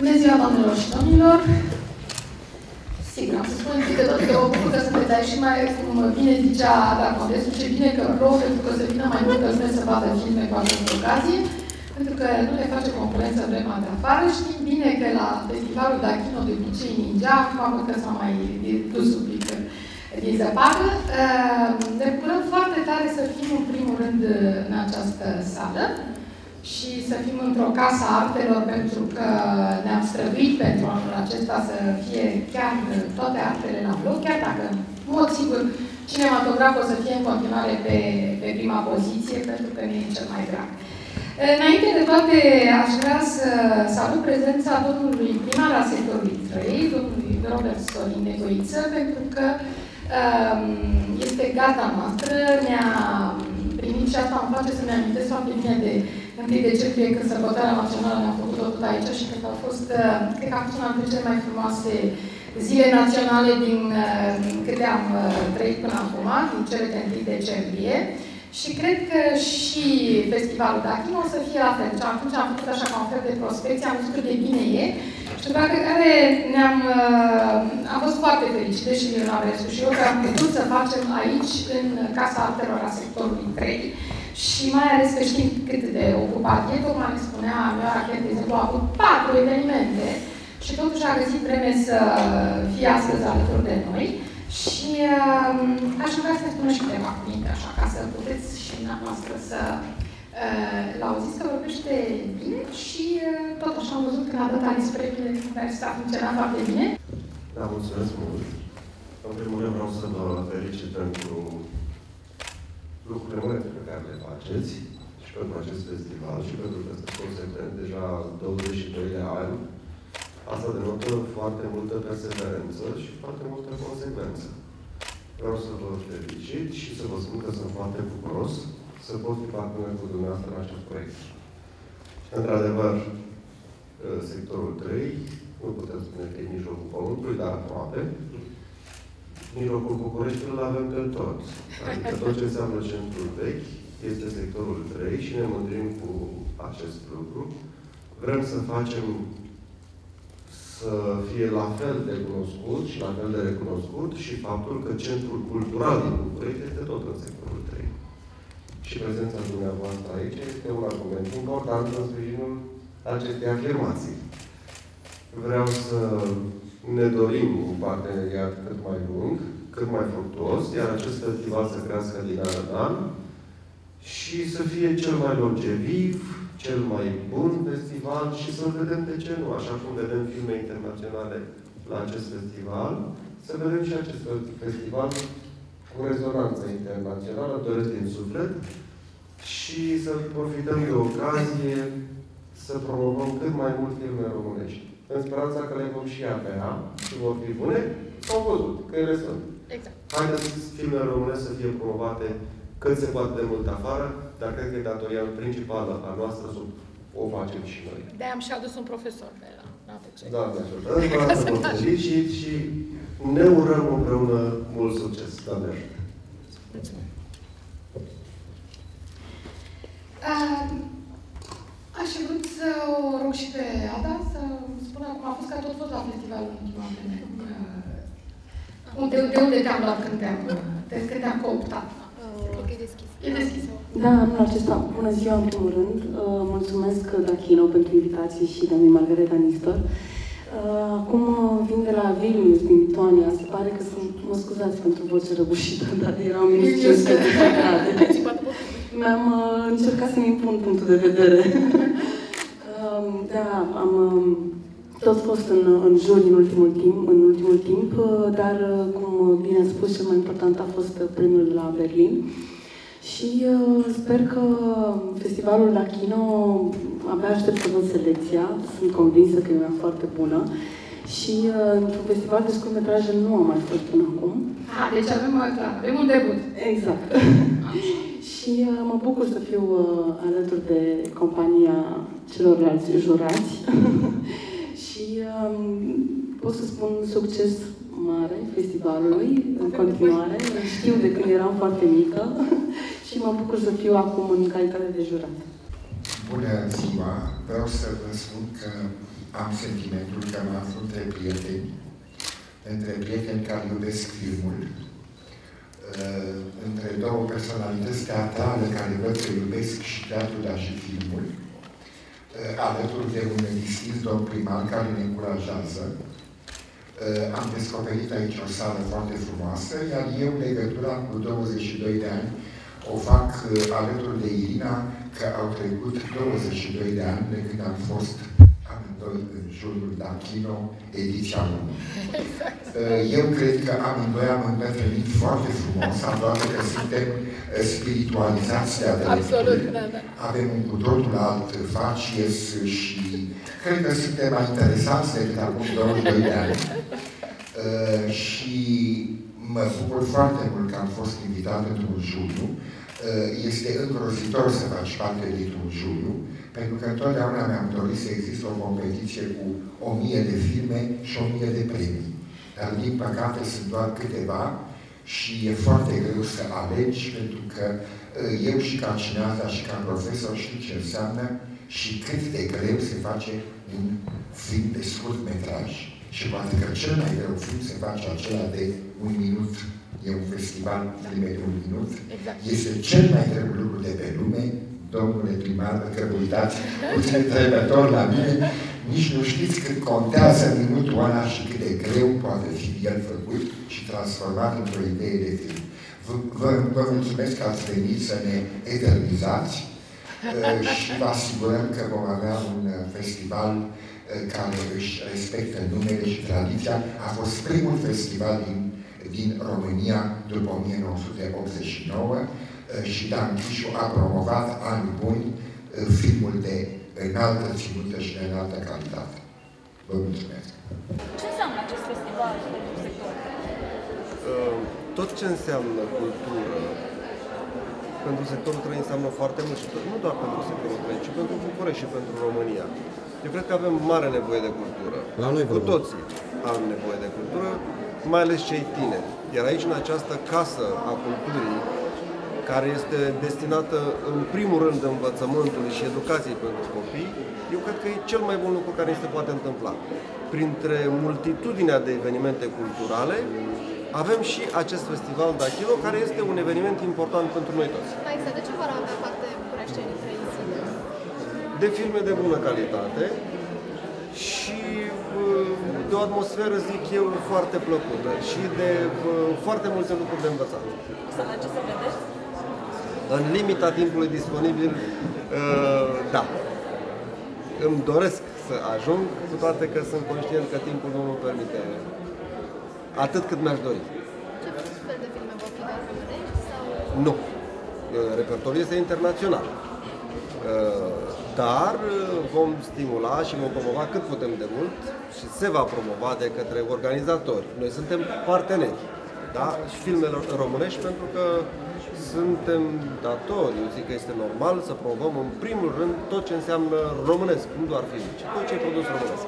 Bună ziua, doamnelor și domnilor! Sigur, am să spun de tot că o bucur că sunteți aici și mai, cum bine zicea Ada Condesu, ce bine că plouă, pentru că să vină mai multă lume să vadă filme cu această ocazie, pentru că nu le face concurență vremea de afară. Știm bine că la festivalul de Achino de obicei ningea, acum văd că s-a mai dus un pic din zăpadă. Ehm, ne bucurăm foarte tare să fim în primul rând în această sală și să fim într-o casă a artelor pentru că ne-am străduit pentru anul acesta să fie chiar toate artele la bloc, chiar dacă, în mod sigur, cinematograful o să fie în continuare pe, pe prima poziție, pentru că nu e cel mai drag. Înainte de toate, aș vrea să salut prezența domnului primar al sectorului 3, domnului Robert Sorin Negoiță, pentru că um, este gata noastră, ne-a primit și asta îmi face să ne amintesc foarte bine de 1 decembrie, când sărbătoarea națională ne-a făcut-o tot aici și cred că a fost, uh, cred că a fost una dintre cele mai frumoase zile naționale din uh, câte am uh, trăit până acum, din cele de 1 decembrie. Și cred că și festivalul Dachino o să fie la fel. Deci atunci am făcut așa ca un fel de prospecție, am văzut cât de bine e. Și după care ne-am, am fost foarte fericite și Lionel Rescu și eu că am putut să facem aici, în Casa Artelor a sectorului 3, și mai ales că știm cât de ocupat e, tocmai ne spunea Mioara Chet, de exemplu, a avut patru evenimente și totuși a găsit vreme să fie astăzi alături de noi. Și uh, aș vrea să spună și câteva cuvinte, așa, ca să puteți și dumneavoastră să uh, l-auziți că vorbește bine și uh, tot așa am văzut că a dat ani spre bine, că a funcționat foarte bine. Da, mulțumesc mult. În primul rând vreau să vă felicit pentru lucrurile multe pe care le faceți și pentru acest festival și pentru că este consecvent deja 22 de ani. Asta denotă foarte multă perseverență și foarte multă consecvență. Vreau să vă felicit și să vă spun că sunt foarte bucuros să pot fi partener cu dumneavoastră în acest proiect. Într-adevăr, sectorul 3, nu putem spune că e mijlocul pământului, dar aproape, mijlocul Bucureștiului îl avem de tot. Adică tot ce înseamnă centrul vechi este sectorul 3 și ne mândrim cu acest lucru. Vrem să facem să fie la fel de cunoscut și la fel de recunoscut și faptul că centrul cultural din București este tot în sectorul 3. Și prezența dumneavoastră aici este un argument important în sprijinul acestei afirmații. Vreau să ne dorim un parteneriat cât mai lung, cât mai fructuos, iar acest festival să crească din an în an și să fie cel mai longeviv, cel mai bun festival și să vedem de ce nu, așa cum vedem filme internaționale la acest festival, să vedem și acest festival cu rezonanță internațională, doresc din suflet, și să profităm de ocazie să promovăm cât mai mult filme românești în speranța că le vom și avea și vor fi bune, s-au văzut, că ele sunt. Exact. Haideți filmele române să fie promovate cât se poate de mult afară, dar cred că e datoria principală a noastră să o facem și noi. de am și adus un profesor pe la APC. Da, de ajută. Vă felicit și ne urăm împreună mult succes. Doamne ajută. Mulțumesc. Uh, Aș fi vrut să o rog și pe Ada să spună cum a fost că a tot fost la festivalul în ultima vreme. Unde, de unde te-am luat când te-am, când te-am cooptat? Uh, e deschis. E deschis. Da, anul acesta, bună ziua în primul rând. Uh, mulțumesc Dachino pentru invitație și doamnei Margareta Nistor. Uh, acum vin de la Vilnius, din Lituania. Se pare că sunt, mă scuzați pentru voce răbușită, dar erau minus 15 grade. Mi-am uh, încercat să-mi impun punctul de vedere. uh, da, am uh, tot fost în, în juri în ultimul timp, în ultimul timp uh, dar, uh, cum bine am spus, cel mai important a fost primul la Berlin. Și uh, sper că festivalul la Kino abia aștept să văd selecția. Sunt convinsă că e una foarte bună. Și uh, într-un festival de scurtmetraje nu am mai fost până acum. Ah, deci avem, clar, avem un debut. Exact. și uh, mă bucur să fiu uh, alături de compania celorlalți jurați. și um, pot să spun succes mare festivalului în continuare. Știu de când eram foarte mică și mă bucur să fiu acum în calitate de jurat. Bună ziua! Vreau să vă spun că am sentimentul că mă aflu între prieteni, între prieteni care iubesc filmul, uh, între două personalități teatrale care văd că iubesc și teatrul, dar și filmul, uh, alături de un distinс domn primar care ne încurajează. Uh, am descoperit aici o sală foarte frumoasă, iar eu legătura cu 22 de ani o fac alături de Irina, că au trecut 22 de ani de când am fost amândoi în jurul Dachino, ediția 1. Eu cred că amândoi am îmbătrânit foarte frumos, am doar că suntem spiritualizați de Absolut, da, da. Avem un cu totul alt facies și cred că suntem mai interesați decât acum 22 de ani. Uh, și mă bucur foarte mult că am fost invitat într-un juriu. Uh, este îngrozitor să faci parte dintr-un juriu, pentru că întotdeauna mi-am dorit să există o competiție cu o mie de filme și o mie de premii. Dar, din păcate, sunt doar câteva și e foarte greu să alegi, pentru că uh, eu și ca cineasta și ca profesor știu ce înseamnă și cât de greu se face un film de scurt metraj. Și poate că cel mai greu film se face acela de un minut e un festival filme de un minut, exact. este cel mai greu lucru de pe lume, domnule primar, că vă uitați puțin tremător la mine, nici nu știți cât contează minutul ăla și cât de greu poate fi el făcut și transformat într-o idee de film. Vă, vă, vă mulțumesc că ați venit să ne eternizați uh, și vă asigurăm că vom avea un uh, festival uh, care își respectă numele și tradiția. A fost primul festival din din România după 1989 uh, și Dan Chișu a promovat ani buni uh, filmul de înaltă ținută și de înaltă calitate. Vă mulțumesc! Ce înseamnă acest festival pentru sector? Uh, tot ce înseamnă cultură pentru sectorul 3 înseamnă foarte mult și nu doar pentru sectorul 3, ci pentru București și pentru România. Eu cred că avem mare nevoie de cultură. La noi Cu toții am nevoie de cultură mai ales cei tineri. Iar aici, în această casă a culturii, care este destinată în primul rând învățământului și educației pentru copii, eu cred că e cel mai bun lucru care se poate întâmpla. Printre multitudinea de evenimente culturale, avem și acest festival Dachilo, care este un eveniment important pentru noi toți. Da, exact. De ce vor avea parte bucureștenii trei zile? De filme de bună calitate și de o atmosferă, zic eu, foarte plăcută și de foarte multe lucruri de învățat. Să ce să vedeți? În limita timpului disponibil, da. Îmi doresc să ajung, cu toate că sunt conștient că timpul nu îmi permite atât cât mi-aș dori. Ce fel de filme vor fi doar românești sau... Nu. Repertoriul este internațional. Dar vom stimula și vom promova cât putem de mult și se va promova de către organizatori. Noi suntem parteneri da? și filmele românești pentru că suntem datori, eu zic că este normal să promovăm în primul rând tot ce înseamnă românesc, nu doar film, ci tot ce e produs românesc.